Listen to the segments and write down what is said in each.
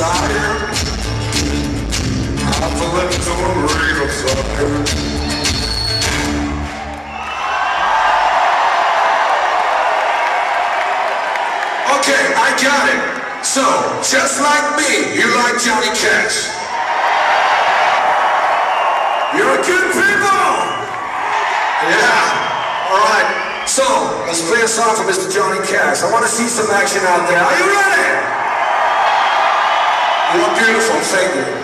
Okay, I got it. So, just like me, you like Johnny Cash. You're good people! Yeah, alright. So, let's play a for Mr. Johnny Cash. I want to see some action out there. Are you ready? You're beautiful. Thank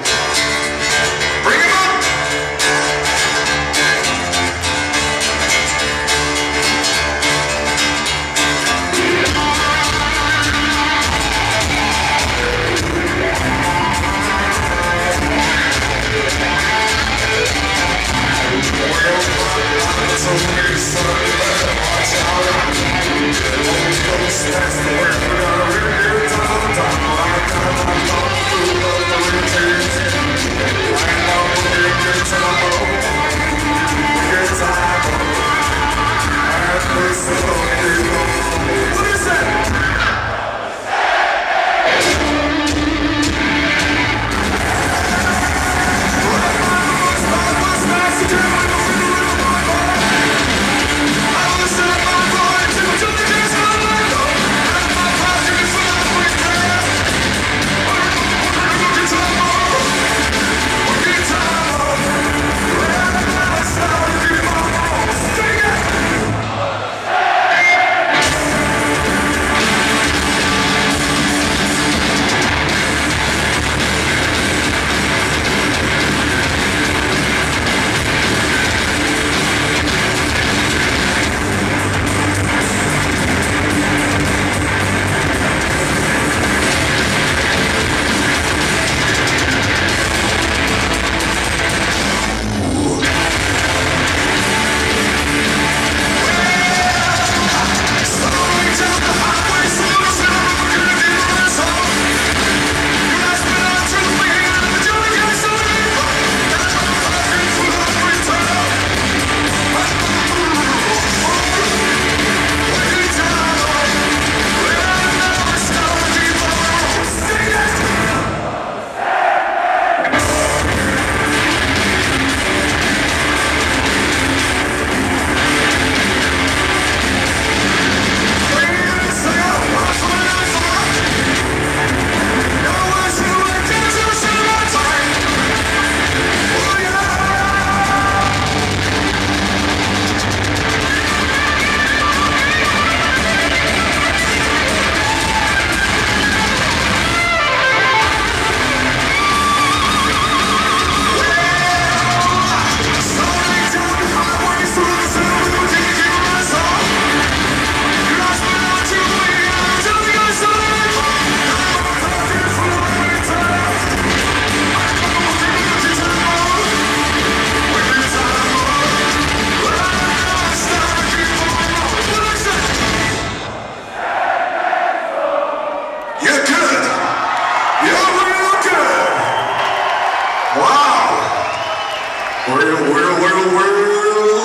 Real, real, real, real, real.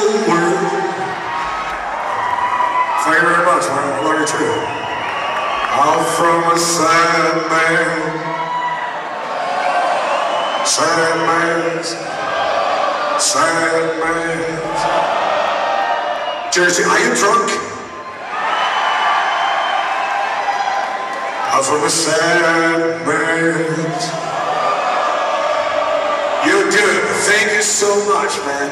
Thank you very much, man. I love you too. I'm from a sad man. Sad man. Sad man. Jersey, are you drunk? I'm from a sad man. Good. Thank you so much, man.